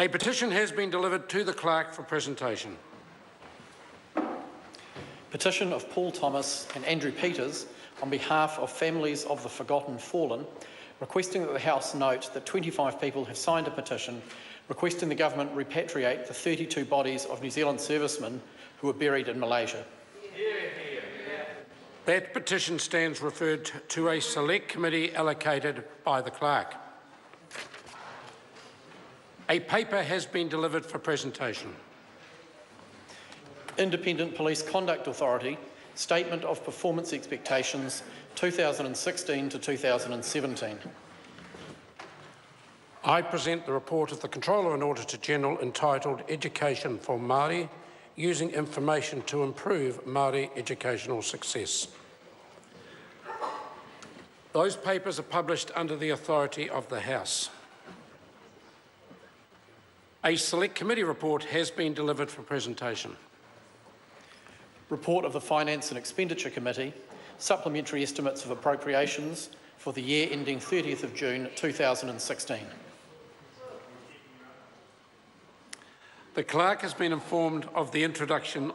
A petition has been delivered to the clerk for presentation. Petition of Paul Thomas and Andrew Peters on behalf of families of the forgotten fallen, requesting that the House note that 25 people have signed a petition requesting the government repatriate the 32 bodies of New Zealand servicemen who were buried in Malaysia. That petition stands referred to a select committee allocated by the clerk. A paper has been delivered for presentation. Independent Police Conduct Authority Statement of Performance Expectations 2016 to 2017. I present the report of the Controller and Auditor General entitled Education for Māori, using information to improve Māori educational success. Those papers are published under the authority of the House. A Select Committee report has been delivered for presentation. Report of the Finance and Expenditure Committee Supplementary Estimates of Appropriations for the year ending 30th of June 2016. The clerk has been informed of the introduction